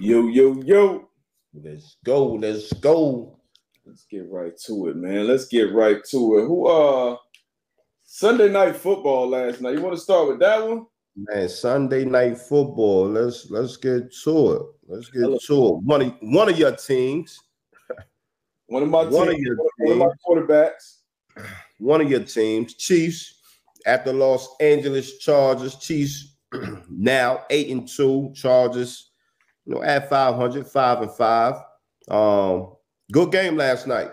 Yo, yo, yo. Let's go. Let's go. Let's get right to it, man. Let's get right to it. Who uh Sunday night football last night? You want to start with that one? Man, Sunday night football. Let's let's get to it. Let's get Hello. to it. One of one of your teams. One of my one teams, of your one teams, of my quarterbacks. One of your teams, Chiefs, at the Los Angeles Chargers. Chiefs now eight and two. Chargers, you know, at 500, five and five. Um, good game last night.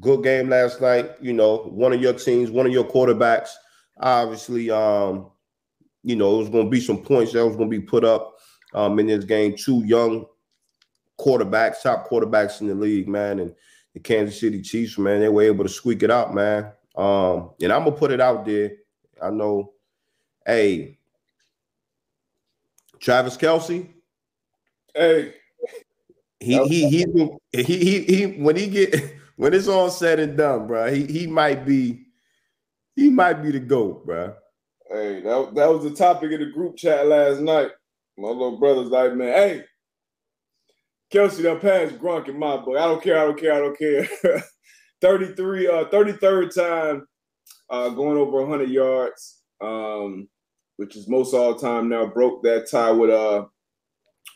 Good game last night. You know, one of your teams, one of your quarterbacks, obviously, um, you know, it was going to be some points that was going to be put up um, in this game. Two young quarterbacks, top quarterbacks in the league, man, and the Kansas City Chiefs, man, they were able to squeak it out, man. Um, and I'm gonna put it out there. I know, hey, Travis Kelce, hey, he he he he he, he when he get when it's all said and done, bro, he he might be he might be the goat, bro. Hey, that, that was the topic of the group chat last night. My little brother's like, man, hey, Kelce done passed Gronk in my book. I don't care, I don't care, I don't care. 33, uh, 33rd time uh, going over 100 yards, um, which is most all time now. Broke that tie with uh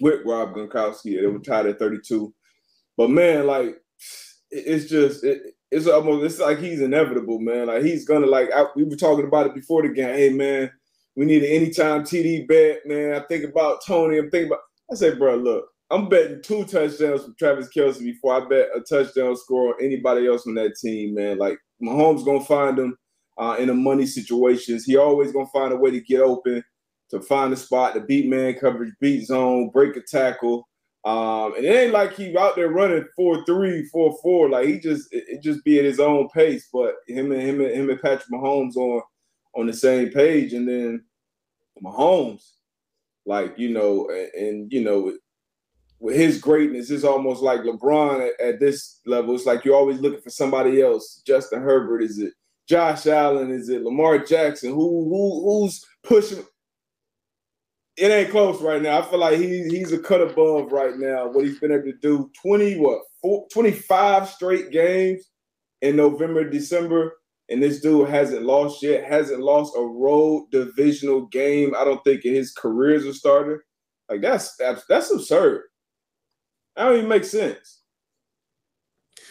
with Rob Gronkowski. They were tied at 32. But man, like it's just it, it's almost it's like he's inevitable, man. Like he's gonna like I, we were talking about it before the game. Hey man, we need an anytime TD bet, man. I think about Tony. I'm thinking about. I say, bro, look, I'm betting two touchdowns from Travis Kelce before I bet a touchdown score on anybody else on that team, man. Like Mahomes gonna find him uh, in the money situations. He always gonna find a way to get open, to find a spot, to beat man coverage, beat zone, break a tackle. Um, and it ain't like he out there running four three, four four. Like he just it, it just be at his own pace. But him and him and him and Patrick Mahomes on on the same page, and then Mahomes, like you know, and, and you know, with his greatness, it's almost like LeBron at, at, this level. It's like you're always looking for somebody else. Justin Herbert, is it Josh Allen? Is it Lamar Jackson? Who who who's pushing? It ain't close right now. I feel like he, he's a cut above right now. What he's been able to do 20, what, four, 25 straight games in November, December. And this dude hasn't lost yet, hasn't lost a road divisional game. I don't think in his career as a starter. Like that's that's that's absurd. That don't even make sense.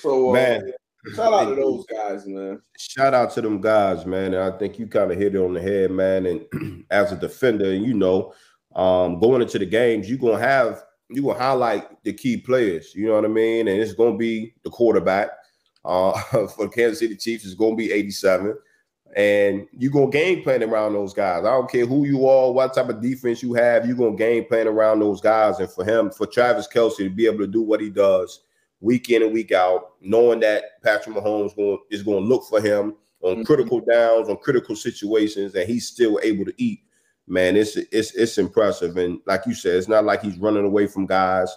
So uh, man, shout out to those guys, man. Shout out to them guys, man. And I think you kind of hit it on the head, man. And as a defender, you know, um, going into the games, you're gonna have you gonna highlight the key players. You know what I mean? And it's gonna be the quarterback. Uh, for Kansas City Chiefs, it's gonna be 87. And you're gonna game plan around those guys. I don't care who you are, what type of defense you have, you're gonna game plan around those guys. And for him, for Travis Kelce to be able to do what he does week in and week out, knowing that Patrick Mahomes going, is going to look for him on mm-hmm. critical downs, on critical situations, and he's still able to eat man, it's it's it's impressive. And like you said, it's not like he's running away from guys,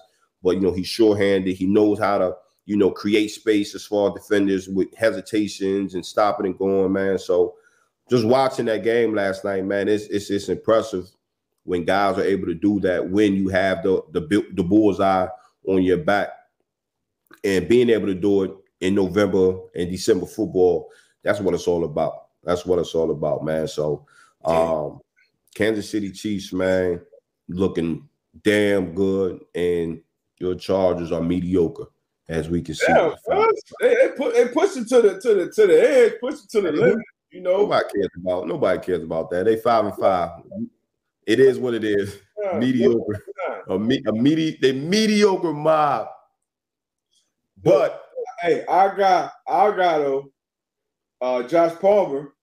but you know, he's sure-handed. He knows how to, you know, create space as far as defenders with hesitations and stopping and going, man. So just watching that game last night, man, it's it's it's impressive when guys are able to do that when you have the the the bullseye on your back and being able to do it in November and December football. That's what it's all about. That's what it's all about, man. So um, Kansas City Chiefs, man, looking damn good, and your Chargers are mediocre, as we can see. Yeah, they, they, put they push it to the to the to the edge, push it to the limit. You know, nobody cares about nobody cares about that. They five and five. It is what it is. Yeah, mediocre. A, me, a medi- they mediocre mob. But hey, I got I got a uh, Josh Palmer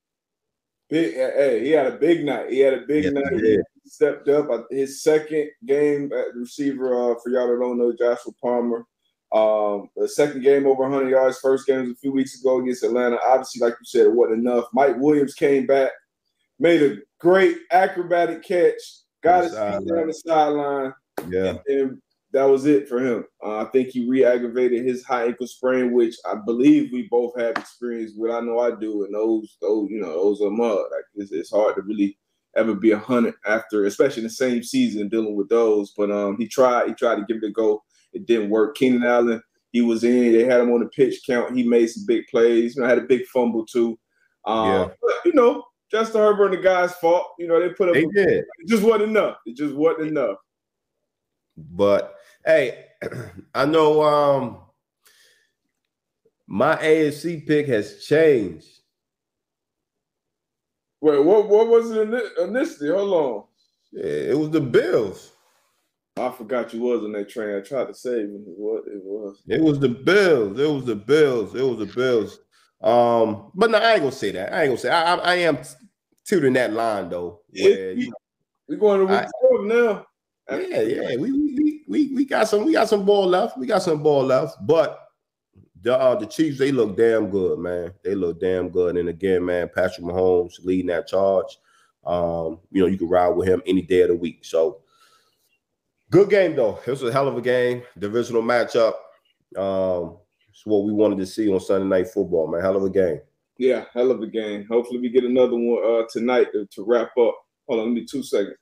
Big, hey, he had a big night. He had a big night. He stepped up. His second game at receiver uh, for y'all that don't know, Joshua Palmer. Um, the second game over 100 yards. First game was a few weeks ago against Atlanta. Obviously, like you said, it wasn't enough. Mike Williams came back, made a great acrobatic catch, got his feet on the sideline. Yeah. And that was it for him. Uh, I think he re-aggravated his high ankle sprain, which I believe we both have experience with. I know I do, and those, those, you know, those are mud. Like it's, it's hard to really ever be a hundred after, especially in the same season dealing with those. But um, he tried. He tried to give it a go. It didn't work. Keenan Allen, he was in. They had him on the pitch count. He made some big plays. You know, had a big fumble too. Um, yeah. But, you know, Justin Herbert and the guys' fault. You know, they put up. They did. It just wasn't enough. It just wasn't enough. But hey, I know um my AFC pick has changed. Wait, what what was it initially? Hold on. Yeah, it was the Bills. I forgot you was on that train. I tried to save you. What it was. It was the Bills. It was the Bills. It was the Bills. Um, but no, I ain't gonna say that. I ain't gonna say. I, I, I am tutoring that line though. Where, we, we going to week four now. Yeah, yeah. We, we we we we got some we got some ball left. We got some ball left, but the uh, the Chiefs they look damn good, man. They look damn good. And again, man, Patrick Mahomes leading that charge. Um, you know, you can ride with him any day of the week. So good game though. It was a hell of a game, divisional matchup. Um, it's what we wanted to see on Sunday night football, man. Hell of a game. Yeah, hell of a game. Hopefully we get another one uh, tonight to, to wrap up. Hold on, let me two seconds.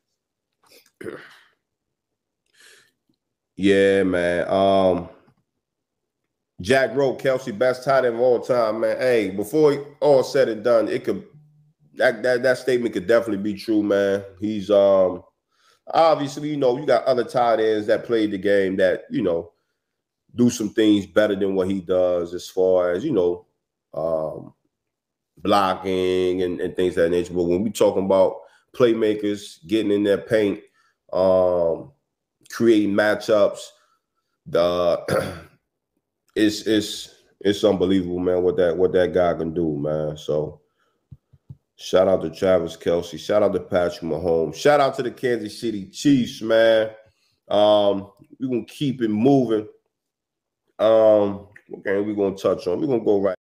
Yeah, man. Um, Jack wrote Kelce, best tight end of all time, man. Hey, before all said and done, it could that that that statement could definitely be true, man. He's um obviously, you know, you got other tight ends that played the game that, you know, do some things better than what he does as far as, you know, um blocking and, and things that nature. But when we talking about playmakers getting in their paint, um, creating matchups. The it's it's it's unbelievable, man. What that what that guy can do, man. So shout out to Travis Kelce. Shout out to Patrick Mahomes. Shout out to the Kansas City Chiefs, man. Um, we're gonna keep it moving. Um, okay, we're gonna touch on. We're gonna go right.